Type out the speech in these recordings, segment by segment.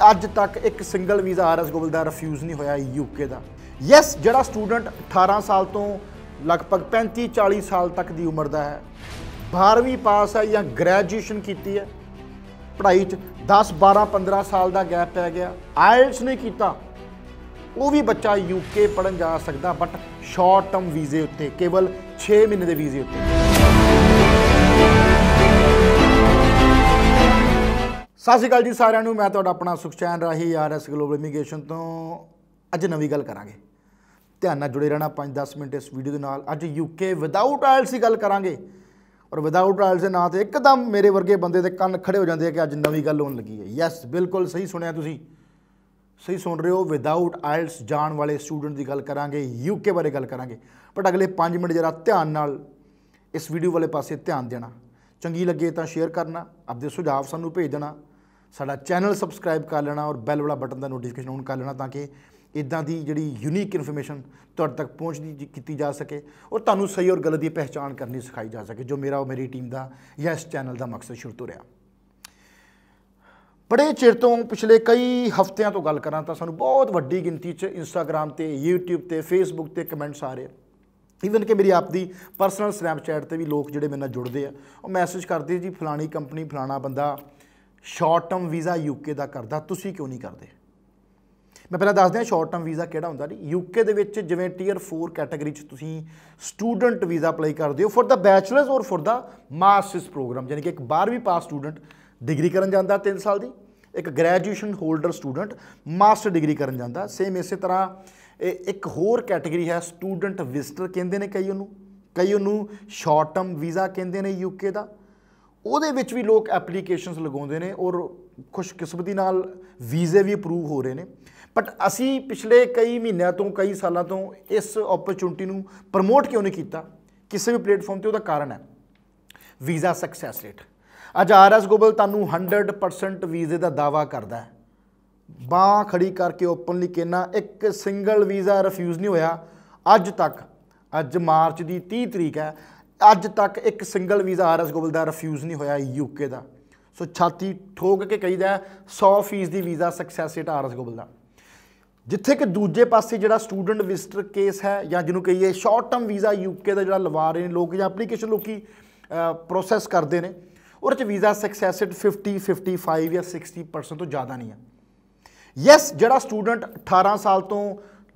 ਅੱਜ ਤੱਕ ਇੱਕ ਸਿੰਗਲ ਵੀਜ਼ਾ ਆਰਐਸ ਗੋਬਲ ਦਾ ਰਿਫਿਊਜ਼ ਨਹੀਂ ਹੋਇਆ ਯੂਕੇ ਦਾ। ਯੈਸ ਜਿਹੜਾ ਸਟੂਡੈਂਟ 18 ਸਾਲ ਤੋਂ ਲਗਭਗ 35 40 ਸਾਲ ਤੱਕ ਦੀ ਉਮਰ ਦਾ ਹੈ 12ਵੀਂ ਪਾਸ ਹੈ ਜਾਂ ਗ੍ਰੈਜੂਏਸ਼ਨ ਕੀਤੀ ਹੈ, ਪੜ੍ਹਾਈ 'ਚ 10 12 15 ਸਾਲ ਦਾ ਗੈਪ ਪੈ ਗਿਆ ਆਇਲਟਸ ਨਹੀਂ ਕੀਤਾ, ਉਹ ਵੀ ਬੱਚਾ ਯੂਕੇ ਪੜਨ ਜਾ ਸਕਦਾ ਬਟ ਸ਼ਾਰਟ ਟਰਮ ਵੀਜ਼ੇ ਉੱਤੇ, ਕੇਵਲ 6 ਮਹੀਨੇ ਦੇ ਵੀਜ਼ੇ ਉੱਤੇ। ਸਤਿ ਸ਼੍ਰੀ ਅਕਾਲ ਜੀ ਸਾਰਿਆਂ ਨੂੰ, ਮੈਂ ਤੁਹਾਡਾ ਆਪਣਾ ਸੁਖਚੈਨ ਰਾਹੀ ਆਰਐਸ ਗਲੋਬਲ ਇਮੀਗ੍ਰੇਸ਼ਨ ਤੋਂ ਅੱਜ ਨਵੀਂ ਗੱਲ ਕਰਾਂਗੇ। ਧਿਆਨ ਨਾਲ ਜੁੜੇ ਰਹਿਣਾ 5-10 ਮਿੰਟ ਇਸ ਵੀਡੀਓ ਦੇ ਨਾਲ। ਅੱਜ ਯੂਕੇ ਵਿਦਆਊਟ ਆਇਲਸ ਦੀ ਗੱਲ ਕਰਾਂਗੇ। ਔਰ ਵਿਦਆਊਟ ਆਇਲਸ ਦੇ ਨਾਂ ਤੇ ਇੱਕਦਮ ਮੇਰੇ ਵਰਗੇ ਬੰਦੇ ਦੇ ਕੰਨ ਖੜੇ ਹੋ ਜਾਂਦੇ ਆ ਕਿ ਅੱਜ ਨਵੀਂ ਗੱਲ ਹੋਣ ਲੱਗੀ ਹੈ। ਯੈਸ ਬਿਲਕੁਲ ਸਹੀ ਸੁਣਿਆ ਤੁਸੀਂ। ਸਹੀ ਸੁਣ ਰਹੇ ਹੋ ਵਿਦਆਊਟ ਆਇਲਸ ਜਾਣ ਵਾਲੇ ਸਟੂਡੈਂਟ ਦੀ ਗੱਲ ਕਰਾਂਗੇ ਯੂਕੇ ਬਾਰੇ ਗੱਲ ਕਰਾਂਗੇ। ਬਟ ਅਗਲੇ 5 ਮਿੰਟ ਜਰਾ ਧਿਆਨ ਨਾਲ ਇਸ ਵੀਡੀਓ ਵਾਲੇ ਪਾਸੇ ਧਿਆਨ ਦੇਣਾ। ਚੰਗੀ ਲੱਗੇ ਤਾਂ ਸ਼ੇਅਰ ਕਰਨਾ, ਆਪਦੇ ਸੁਝਾਅ ਸਾਨੂੰ ਭੇਜ ਦੇਣਾ। ਸਾਡਾ ਚੈਨਲ ਸਬਸਕ੍ਰਾਈਬ ਕਰ ਲੈਣਾ ਔਰ ਬੈਲ ਵਾਲਾ ਬਟਨ ਦਾ ਨੋਟੀਫਿਕੇਸ਼ਨ ਔਨ ਕਰ ਲੈਣਾ ਤਾਂ ਕਿ ਇਦਾਂ ਦੀ ਜਿਹੜੀ ਯੂਨੀਕ ਇਨਫੋਰਮੇਸ਼ਨ ਤੁਹਾਡੇ ਤੱਕ ਪਹੁੰਚਦੀ ਜੀ- ਕੀਤੀ ਜਾ ਸਕੇ ਔਰ ਤੁਹਾਨੂੰ ਸਹੀ ਔਰ ਗਲਤ ਦੀ ਪਹਿਚਾਣ ਕਰਨੀ ਸਿਖਾਈ ਜਾ ਸਕੇ, ਜੋ ਮੇਰਾ ਔਰ ਮੇਰੀ ਟੀਮ ਦਾ ਜਾਂ ਇਸ ਚੈਨਲ ਦਾ ਮਕਸਦ ਸ਼ੁਰੂ ਤੋਂ ਰਿਹਾ। ਬੜੇ ਚਿਰ ਤੋਂ ਪਿਛਲੇ ਕਈ ਹਫ਼ਤਿਆਂ ਤੋਂ ਗੱਲ ਕਰਾਂ ਤਾਂ ਸਾਨੂੰ ਬਹੁਤ ਵੱਡੀ ਗਿਣਤੀ 'ਚ ਇੰਸਟਾਗ੍ਰam ਤੇ, YouTube ਤੇ, Facebook ਤੇ ਕਮੈਂਟਸ ਆ ਰਹੇ ਈਵਨ ਕਿ ਮੇਰੀ ਆਪ ਦੀ ਪਰਸਨਲ ਸਨੈਪਚੈਟ ਤੇ ਵੀ ਲੋਕ ਜਿਹੜੇ ਮੇਰੇ ਨਾਲ ਜੁੜਦੇ ਆ, ਉਹ ਮੈਸੇਜ ਕਰਦੇ ਜੀ, ਫਲਾਣੀ ਕੰਪਨੀ ਫਲਾਣਾ ਬੰਦਾ ਸ਼ਾਰਟ ਟਰਮ ਵੀਜ਼ਾ ਯੂਕੇ ਦਾ ਕਰਦਾ, ਤੁਸੀਂ ਕਿਉਂ ਨਹੀਂ ਕਰਦੇ? ਮੈਂ ਪਹਿਲਾਂ ਦੱਸ ਦਿਆਂ ਸ਼ਾਰਟ ਟਰਮ ਵੀਜ਼ਾ ਕਿਹੜਾ ਹੁੰਦਾ ਜੀ? ਯੂਕੇ ਦੇ ਵਿੱਚ ਜਿਵੇਂ ਟੀਅਰ 4 ਕੈਟਾਗਰੀ 'ਚ ਤੁਸੀਂ ਸਟੂਡੈਂਟ ਵੀਜ਼ਾ ਅਪਲਾਈ ਕਰਦੇ ਹੋ for the bachelors or for the masters program ਯਾਨੀ ਕਿ ਇੱਕ 12ਵੀਂ ਪਾਸ ਸਟੂਡੈਂਟ ਡਿਗਰੀ ਕਰਨ ਜਾਂਦਾ 3 ਸਾਲ ਦੀ, ਇੱਕ graduation holder student master degree ਕਰਨ ਜਾਂਦਾ ਸੇਮ ਇਸੇ ਤਰ੍ਹਾਂ, ਇਹ ਇੱਕ ਹੋਰ ਕੈਟਾਗਰੀ ਹੈ ਸਟੂਡੈਂਟ ਵਿਜ਼ਟਰ ਕਹਿੰਦੇ ਨੇ ਕਈ ਉਹਨੂੰ ਕਈ ਉਹਨੂੰ ਸ਼ਾਰਟ ਟਰਮ ਵੀਜ਼ਾ ਕਹਿੰਦੇ ਨੇ ਯੂਕੇ ਦਾ। ਉਹਦੇ ਵਿੱਚ ਵੀ ਲੋਕ ਐਪਲੀਕੇਸ਼ਨਸ ਲਗਾਉਂਦੇ ਨੇ ਔਰ ਖੁਸ਼ਕਿਸਮਤੀ ਨਾਲ ਵੀਜ਼ੇ ਵੀ ਅਪਰੂਵ ਹੋ ਰਹੇ ਨੇ। ਬਟ ਅਸੀਂ ਪਿਛਲੇ ਕਈ ਮਹੀਨਿਆਂ ਤੋਂ, ਕਈ ਸਾਲਾਂ ਤੋਂ ਇਸ ਓਪਰਚੁਨਿਟੀ ਨੂੰ ਪ੍ਰਮੋਟ ਕਿਉਂ ਨਹੀਂ ਕੀਤਾ? ਕਿਸੇ ਵੀ ਪਲੇਟਫਾਰਮ ਤੇ ਉਹਦਾ ਕਾਰਨ ਹੈ। ਵੀਜ਼ਾ ਸਕਸੈਸ ਰੇਟ ਅੱਜ ਆਰਐਸ ਗੋਬਲ ਤੁਹਾਨੂੰ 100% ਵੀਜ਼ੇ ਦਾ ਦਾਵਾ ਕਰਦਾ ਹੈ। ਬਾਹ ਖੜੀ ਕਰਕੇ ਓਪਨਲੀ ਕਹਿਣਾ, ਇੱਕ ਸਿੰਗਲ ਵੀਜ਼ਾ ਰਿਫਿਊਜ਼ ਨਹੀਂ ਹੋਇਆ। ਅੱਜ ਤੱਕ, ਅੱਜ ਮਾਰਚ ਦੀ 30 ਤਰੀਕ ਹੈ। ਅੱਜ ਤੱਕ ਇੱਕ ਸਿੰਗਲ ਵੀਜ਼ਾ ਆਰਐਸ ਗੋਬਲ ਦਾ ਰਿਫਿਊਜ਼ ਨਹੀਂ ਹੋਇਆ ਯੂਕੇ ਦਾ। ਸੋ ਛਾਤੀ ਠੋਕ ਕੇ ਕਹੀਦਾ 100% ਦੀ visa success rate RS Global ਦਾ। ਜਿੱਥੇ ਕਿ ਦੂਜੇ ਪਾਸੇ ਜਿਹੜਾ ਸਟੂਡੈਂਟ ਵਿਜ਼ਟਰ ਕੇਸ ਹੈ ਜਾਂ ਜਿਹਨੂੰ ਕਹੀਏ ਸ਼ਾਰਟ ਟਰਮ ਵੀਜ਼ਾ ਯੂਕੇ ਦਾ ਜਿਹੜਾ ਲਵਾ ਰਹੇ ਨੇ ਲੋਕ ਜਾਂ ਐਪਲੀਕੇਸ਼ਨ ਲੋਕੀ ਪ੍ਰੋਸੈਸ ਕਰਦੇ ਨੇ, ਉਹਦੇ ਚ ਵੀਜ਼ਾ ਸਕਸੈਸ ਰੇਟ 50 55 ਜਾਂ 60% ਤੋਂ ਜ਼ਿਆਦਾ ਨਹੀਂ ਹੈ। ਯੈਸ ਜਿਹੜਾ ਸਟੂਡੈਂਟ 18 ਸਾਲ ਤੋਂ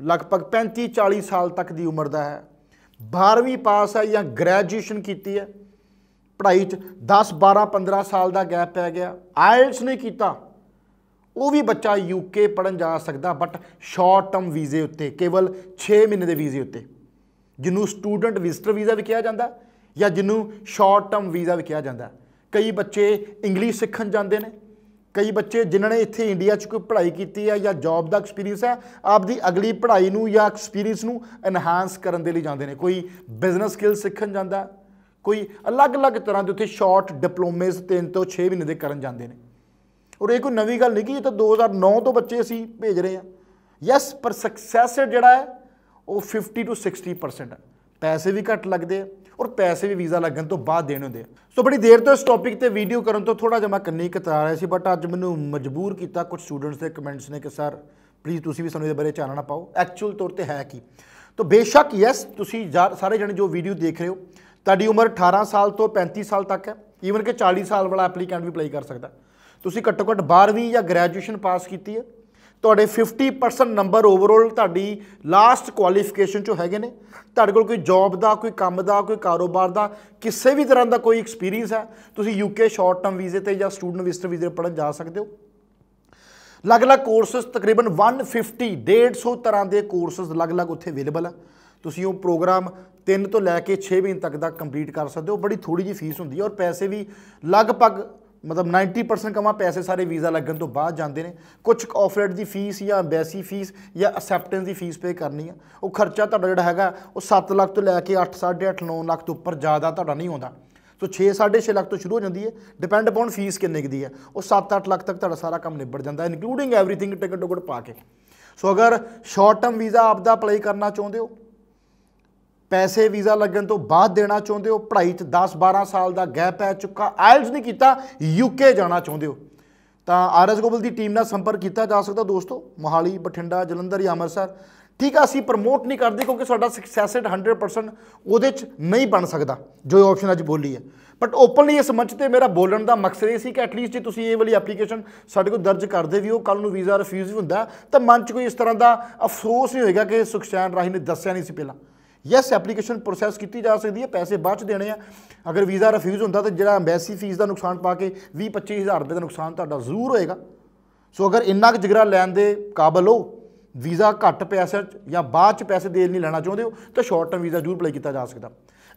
ਲਗਭਗ 35 40 ਸਾਲ ਤੱਕ ਦੀ ਉਮਰ ਦਾ ਹੈ 12ਵੀਂ ਪਾਸ ਹੈ ਜਾਂ ਗ੍ਰੈਜੂਏਸ਼ਨ ਕੀਤੀ ਹੈ, ਪੜ੍ਹਾਈ 'ਚ 10 12 15 ਸਾਲ ਦਾ ਗੈਪ ਪੈ ਗਿਆ। ਆਇਲਟਸ ਨੇ ਕੀਤਾ। ਉਹ ਵੀ ਬੱਚਾ ਯੂਕੇ ਪੜਨ ਜਾ ਸਕਦਾ ਬਟ ਸ਼ਾਰਟ ਟਰਮ ਵੀਜ਼ੇ ਉੱਤੇ, ਕੇਵਲ 6 ਮਹੀਨੇ ਦੇ ਵੀਜ਼ੇ ਉੱਤੇ, ਜਿਹਨੂੰ ਸਟੂਡੈਂਟ ਵਿਜ਼ਟਰ ਵੀਜ਼ਾ ਵੀ ਕਿਹਾ ਜਾਂਦਾ ਜਾਂ ਜਿਹਨੂੰ ਸ਼ਾਰਟ ਟਰਮ ਵੀਜ਼ਾ ਵੀ ਕਿਹਾ ਜਾਂਦਾ ਕਈ ਬੱਚੇ ਇੰਗਲਿਸ਼ ਸਿੱਖਣ ਜਾਂਦੇ ਨੇ। ਕਈ ਬੱਚੇ ਜਿਨ੍ਹਾਂ ਨੇ ਇੱਥੇ ਇੰਡੀਆ 'ਚ ਕੋਈ ਪੜ੍ਹਾਈ ਕੀਤੀ ਹੈ ਜਾਂ ਜੌਬ ਦਾ ਐਕਸਪੀਰੀਅੰਸ ਹੈ, ਆਪਦੀ ਅਗਲੀ ਪੜ੍ਹਾਈ ਨੂੰ ਜਾਂ ਐਕਸਪੀਰੀਅੰਸ ਨੂੰ ਐਨਹਾਂਸ ਕਰਨ ਦੇ ਲਈ ਜਾਂਦੇ ਨੇ। ਕੋਈ ਬਿਜ਼ਨਸ ਸਕਿੱਲ ਸਿੱਖਣ ਜਾਂਦਾ, ਕੋਈ ਅਲੱਗ-ਅਲੱਗ ਤਰ੍ਹਾਂ ਦੇ ਉੱਥੇ ਸ਼ਾਰਟ ਡਿਪਲੋਮੇਸ 3 ਤੋਂ 6 ਮਹੀਨੇ ਦੇ ਕਰਨ ਜਾਂਦੇ ਨੇ। ਔਰ ਇਹ ਕੋਈ ਨਵੀਂ ਗੱਲ ਨਹੀਂ ਕਿ ਇਹ ਤਾਂ 2009 ਤੋਂ ਬੱਚੇ ਅਸੀਂ ਭੇਜ ਰਹੇ ਹਾਂ। ਯੈਸ ਪਰ ਸਕਸੈਸ ਜਿਹੜਾ ਹੈ, ਉਹ 50 ਤੋਂ 60% ਹੈ। ਪੈਸੇ ਵੀ ਘੱਟ ਲੱਗਦੇ ਆ ਔਰ ਪੈਸੇ ਵੀ ਵੀਜ਼ਾ ਲੱਗਣ ਤੋਂ ਬਾਅਦ ਦੇਣੇ ਹੁੰਦੇ ਆ। ਸੋ ਬੜੀ ਦੇਰ ਤੋਂ ਇਸ ਟੌਪਿਕ ਤੇ ਵੀਡੀਓ ਕਰਨ ਤੋਂ ਥੋੜਾ ਜਿਹਾ ਮੈਂ ਕੰਨੀ ਕਤਰਾ ਰਿਹਾ ਸੀ ਬਟ ਅੱਜ ਮੈਨੂੰ ਮਜਬੂਰ ਕੀਤਾ ਕੁਝ ਸਟੂਡੈਂਟਸ ਦੇ ਕਮੈਂਟਸ ਨੇ ਕਿ ਸਰ ਪਲੀਜ਼ ਤੁਸੀਂ ਵੀ ਸਾਨੂੰ ਇਹਦੇ ਬਾਰੇ ਚਾਨਣਾ ਪਾਓ। ਐਕਚੁਅਲ ਤੌਰ ਤੇ ਹੈ ਕੀ? ਤਾਂ ਬੇਸ਼ੱਕ ਯੈਸ ਤੁਸੀਂ ਜਾ- ਸਾਰੇ ਜਣੇ ਜੋ ਵੀਡੀਓ ਦੇਖ ਰਹੇ ਹੋ, ਤੁਹਾਡੀ ਉਮਰ 18 ਸਾਲ ਤੋਂ 35 ਸਾਲ ਤੱਕ ਹੈ। ਈਵਨ ਕਿ 40 ਸਾਲ ਵਾਲਾ ਐਪਲੀਕੈਂਟ ਵੀ ਅਪਲਾਈ ਕਰ ਸਕਦਾ। ਤੁਸੀਂ ਘੱਟੋ ਘੱਟ 12ਵੀਂ ਜਾਂ ਗ੍ਰੈਜੂਏਸ਼ਨ ਪਾਸ ਕੀਤੀ ਹੈ। ਤੁਹਾਡੇ 50% ਨੰਬਰ ਓਵਰਆਲ ਤੁਹਾਡੀ ਲਾਸਟ ਕੁਆਲੀਫਿਕੇਸ਼ਨ ਚੋਂ ਹੈਗੇ ਨੇ। ਤੁਹਾਡੇ ਕੋਲ ਕੋਈ ਜੌਬ ਦਾ, ਕੋਈ ਕੰਮ ਦਾ, ਕੋਈ ਕਾਰੋਬਾਰ ਦਾ, ਕਿਸੇ ਵੀ ਤਰ੍ਹਾਂ ਦਾ ਕੋਈ ਐਕਸਪੀਰੀਅੰਸ ਹੈ, ਤੁਸੀਂ ਯੂਕੇ ਸ਼ਾਰਟ ਟਰਮ ਵੀਜ਼ੇ ਤੇ ਜਾਂ ਸਟੂਡੈਂਟ ਵਿਜ਼ਟਰ ਵੀਜ਼ੇ ਤੇ ਪੜਨ ਜਾ ਸਕਦੇ ਹੋ। ਅਲੱਗ-ਅਲੱਗ ਕੋਰਸਸ ਤਕਰੀਬਨ 150 150 ਤਰ੍ਹਾਂ ਦੇ ਕੋਰਸਸ ਅਲੱਗ-ਅਲੱਗ ਉੱਥੇ ਅਵੇਲੇਬਲ ਆ। ਤੁਸੀਂ ਉਹ ਪ੍ਰੋਗਰਾਮ 3 ਤੋਂ ਲੈ ਕੇ 6 ਮਹੀਨੇ ਤੱਕ ਦਾ ਕੰਪਲੀਟ ਕਰ ਸਕਦੇ ਹੋ। ਬੜੀ ਥੋੜੀ ਜੀ ਫੀਸ ਹੁੰਦੀ ਹੈ ਔਰ ਪੈਸੇ ਵੀ ਲਗਭਗ ਮਤਲਬ 90% ਕਮਾ ਪੈਸੇ ਸਾਰੇ ਵੀਜ਼ਾ ਲੱਗਣ ਤੋਂ ਬਾਅਦ ਜਾਂਦੇ ਨੇ। ਕੁਝ ਆਫਰੇਟ ਦੀ ਫੀਸ ਜਾਂ ਐਮਬੈਸੀ ਫੀਸ ਜਾਂ ਅਸੈਪਟੈਂਸ ਦੀ ਫੀਸ ਪੇ ਕਰਨੀ ਆ। ਉਹ ਖਰਚਾ ਤੁਹਾਡਾ ਜਿਹੜਾ ਹੈਗਾ, ਉਹ 7 ਲੱਖ ਤੋਂ ਲੈ ਕੇ 8 8.5 9 ਲੱਖ ਤੋਂ ਉੱਪਰ ਜ਼ਿਆਦਾ ਤੁਹਾਡਾ ਨਹੀਂ ਆਉਂਦਾ। ਸੋ 6 6.5 ਲੱਖ ਤੋਂ ਸ਼ੁਰੂ ਹੋ ਜਾਂਦੀ ਹੈ। ਡਿਪੈਂਡ ਅਪਨ ਫੀਸ ਕਿੰਨੇ ਕੁ ਦੀ ਹੈ। ਉਹ 7-8 ਲੱਖ ਤੱਕ ਤੁਹਾਡਾ ਸਾਰਾ ਕੰਮ ਨਿਬੜ ਜਾਂਦਾ ਇਨਕਲੂਡਿੰਗ ਐਵਰੀਥਿੰਗ ਟਿਕਟ ਟੁਕਟ ਪਾ ਕੇ। ਸੋ ਅਗਰ ਸ਼ਾਰਟ ਟਰਮ ਵੀਜ਼ਾ ਆਪਦਾ ਅਪਲਾਈ ਕਰਨਾ ਚਾਹੁੰਦੇ ਹੋ ਪੈਸੇ ਵੀਜ਼ਾ ਲੱਗਣ ਤੋਂ ਬਾਅਦ ਦੇਣਾ ਚਾਹੁੰਦੇ ਹੋ, ਪੜ੍ਹਾਈ 'ਚ 10-12 ਸਾਲ ਦਾ ਗੈਪ ਪੈ ਚੁੱਕਾ ਆਇਲਸ ਨਹੀਂ ਕੀਤਾ ਯੂਕੇ ਜਾਣਾ ਚਾਹੁੰਦੇ ਹੋ। ਤਾਂ ਆਰਐਸ ਗਲੋਬਲ ਦੀ ਟੀਮ ਨਾਲ ਸੰਪਰਕ ਕੀਤਾ ਜਾ ਸਕਦਾ ਦੋਸਤੋ, ਮੋਹਾਲੀ, ਬਠਿੰਡਾ, ਜਲੰਧਰ ਜਾਂ ਅੰਮ੍ਰਿਤਸਰ। ਠੀਕ ਆ, ਅਸੀਂ ਪ੍ਰਮੋਟ ਨਹੀਂ ਕਰਦੇ ਕਿਉਂਕਿ ਸਾਡਾ ਸਕਸੈਸ ਰੇਟ 100% ਉਹਦੇ ਚ ਨਹੀਂ ਬਣ ਸਕਦਾ, ਜੋ ਆਪਸ਼ਨ ਅੱਜ ਬੋਲੀ ਹੈ। ਬਟ ਓਪਨਲੀ ਇਸ ਮੰਚ ਤੇ ਮੇਰਾ ਬੋਲਣ ਦਾ ਮਕਸਦ ਇਹ ਸੀ ਕਿ ਐਟਲੀਸਟ ਜੇ ਤੁਸੀਂ ਇਹ ਵਾਲੀ ਐਪਲੀਕੇਸ਼ਨ ਸਾਡੇ ਕੋਲ ਦਰਜ ਕਰਦੇ ਵੀ ਹੋ ਕੱਲ ਨੂੰ ਵੀਜ਼ਾ ਰਿਫਿਊਜ਼ ਵੀ ਹੁੰਦਾ, ਤਾਂ ਮਨ ਚ ਕੋਈ ਇਸ ਤਰ੍ਹਾਂ ਦਾ ਅਫਸੋਸ ਨਹੀਂ ਹੋਏਗਾ ਕਿ ਸੁਖਸੈਨ ਰਾਹੀਂ ਨੇ ਦੱਸਿਆ ਨਹੀਂ ਸੀ ਪਹਿਲਾਂ। ਯੈਸ ਐਪਲੀਕੇਸ਼ਨ ਪ੍ਰੋਸੈਸ ਕੀਤੀ ਜਾ ਸਕਦੀ ਹੈ, ਪੈਸੇ ਬਾਅਦ ਚ ਦੇਣੇ ਆ। ਅਗਰ ਵੀਜ਼ਾ ਰਿਫਿਊਜ਼ ਹੁੰਦਾ ਤਾਂ ਜਿਹੜਾ ਐਮਬੈਸੀ ਫੀਸ ਦਾ ਨੁਕਸਾਨ ਪਾ ਕੇ 20 25000 ਰੁਪਏ ਦਾ ਨੁਕਸਾਨ ਤੁਹਾਡਾ ਜ਼ਰੂਰ ਹੋਏਗਾ। ਸੋ ਅਗਰ ਇੰਨਾ ਕੁ ਜਿਗਰਾ ਲੈਣ ਦੇ ਕਾਬਲ ਹੋ, ਵੀਜ਼ਾ ਘੱਟ ਪੈਸੇ 'ਚ ਜਾਂ ਬਾਅਦ ਚ ਪੈਸੇ ਦੇ ਨਹੀਂ ਲੈਣਾ ਚਾਹੁੰਦੇ ਹੋ, ਤਾਂ ਸ਼ਾਰਟ ਟਰਮ ਵੀਜ਼ਾ ਜ਼ਰੂਰ ਅਪਲਾਈ ਕੀਤਾ ਜਾ ਸਕਦਾ।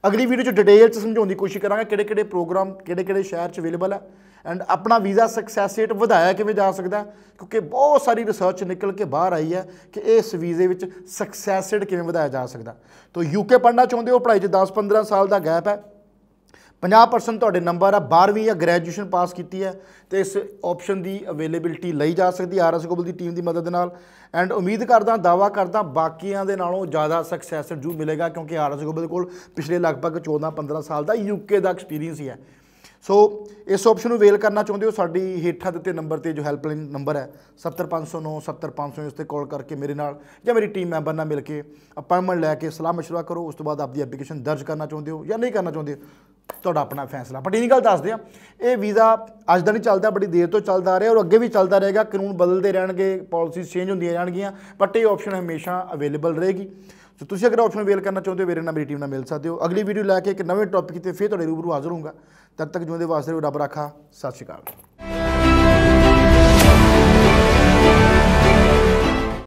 ਅਗਲੀ ਵੀਡੀਓ 'ਚ ਡਿਟੇਲ 'ਚ ਸਮਝਾਉਣ ਦੀ ਕੋਸ਼ਿਸ਼ ਕਰਾਂਗੇ ਕਿਹੜੇ ਕਿਹੜੇ ਪ੍ਰੋਗਰਾਮ ਕਿਹੜੇ ਕਿਹੜੇ ਸ਼ਹਿਰ 'ਚ ਅਵੇਲੇਬਲ ਹੈ ਐਂਡ ਆਪਣਾ ਵੀਜ਼ਾ ਸਕਸੈਸ ਰੇਟ ਵਧਾਇਆ ਕਿਵੇਂ ਜਾ ਸਕਦਾ? ਕਿਉਂਕਿ ਬਹੁਤ ਸਾਰੀ ਰਿਸਰਚ ਨਿਕਲ ਕੇ ਬਾਹਰ ਆਈ ਹੈ ਕਿ ਇਸ ਵੀਜ਼ੇ ਵਿੱਚ ਸਕਸੈਸ ਰੇਟ ਕਿਵੇਂ ਵਧਾਇਆ ਜਾ ਸਕਦਾ। ਤੋ ਯੂਕੇ ਪੜ੍ਹਨਾ ਚਾਹੁੰਦੇ ਹੋ, ਪੜ੍ਹਾਈ 'ਚ 10-15 ਸਾਲ ਦਾ ਗੈਪ ਹੈ। 50% ਤੁਹਾਡੇ ਨੰਬਰ ਆ 12ਵੀਂ ਜਾਂ ਗ੍ਰੈਜੂਏਸ਼ਨ ਪਾਸ ਕੀਤੀ ਹੈ। ਤੇ ਇਸ ਆਪਸ਼ਨ ਦੀ ਅਵੇਲੇਬਿਲਟੀ ਲਈ ਜਾ ਸਕਦੀ ਆਰਐਸ ਗਲੋਬਲ ਦੀ ਟੀਮ ਦੀ ਮਦਦ ਨਾਲ। ਐਂਡ ਉਮੀਦ ਕਰਦਾ ਦਾਵਾ ਕਰਦਾ, ਬਾਕੀਆਂ ਦੇ ਨਾਲੋਂ ਜ਼ਿਆਦਾ ਸਕਸੈਸ ਜੂ ਮਿਲੇਗਾ, ਕਿਉਂਕਿ ਆਰਐਸ ਗਲੋਬਲ ਕੋਲ ਪਿਛਲੇ ਲਗਭਗ 14-15 ਸਾਲ ਦਾ ਯੂਕੇ ਦਾ ਐਕਸਪੀਰੀਅੰਸ ਹੀ ਹੈ। ਸੋ ਇਸ ਆਪਸ਼ਨ ਨੂੰ ਵੇਲ ਕਰਨਾ ਚਾਹੁੰਦੇ ਹੋ, ਸਾਡੀ ਹੇਠਾਂ ਦਿੱਤੇ ਨੰਬਰ ਤੇ ਜੋ ਹੈਲਪਲਾਈਨ ਨੰਬਰ ਹੈ 70509 70500 ਇਸ ਤੇ ਕਾਲ ਕਰਕੇ ਮੇਰੇ ਨਾਲ ਜਾਂ ਮੇਰੀ ਟੀਮ ਮੈਂਬਰ ਨਾਲ ਮਿਲ ਕੇ ਅਪਾਇੰਟਮੈਂਟ ਲੈ ਕੇ ਸਲਾਹ ਮਸ਼ਵਰਾ ਕਰੋ, ਉਸ ਤੋਂ ਬਾਅਦ ਆਪਦੀ ਐਪਲੀਕੇਸ਼ਨ ਦਰਜ ਕਰਨਾ ਚਾਹੁੰਦੇ ਹੋ ਜਾਂ ਨਹੀਂ ਕਰਨਾ ਚਾਹੁੰਦੇ, ਤੁਹਾਡਾ ਆਪਣਾ ਫੈਸਲਾ। ਬਟ ਇਹ ਗੱਲ ਦੱਸਦੇ ਆ ਇਹ ਵੀਜ਼ਾ ਅੱਜ ਦਾ ਨਹੀਂ ਚੱਲਦਾ, ਬੜੀ ਦੇਰ ਤੋਂ ਚੱਲਦਾ ਆ ਰਿਹਾ ਔਰ ਅੱਗੇ ਵੀ ਚੱਲਦਾ ਰਹੇਗਾ, ਕਾਨੂੰਨ ਬਦਲਦੇ ਰਹਿਣਗੇ ਪਾਲਿਸੀਜ਼ ਚੇਂਜ ਹੁੰਦੀਆਂ ਰਹਿਣਗੀਆਂ ਬਟ ਇਹ ਆਪਸ਼ਨ ਹਮੇਸ਼ਾ ਅਵੇਲੇਬਲ ਰਹੇਗੀ। ਸੋ ਤੁਸੀਂ ਅਗਰ ਆਪਸ਼ਨ ਅਵੇਲ ਕਰਨਾ ਚਾਹੁੰਦੇ ਹੋ, ਮੇਰੇ ਨਾਲ ਮੇਰੀ ਟੀਮ ਨਾਲ ਮਿਲ ਸਕਦੇ ਹੋ। ਅਗਲੀ ਵੀਡੀਓ ਲੈ ਕੇ ਇੱਕ ਨਵੇਂ ਟੌਪਿਕ ਤੇ ਫਿਰ ਤੁਹਾਡੇ ਰੂਬਰੂ ਹਾਜ਼ਰ ਹੋਊਂਗਾ। ਤਦ ਤੱਕ ਜਿਉਂਦੇ ਵਾਸਤੇ ਰੱਬ ਰੱਖਾ। ਸਤਿ ਸ਼੍ਰੀ ਅਕਾਲ।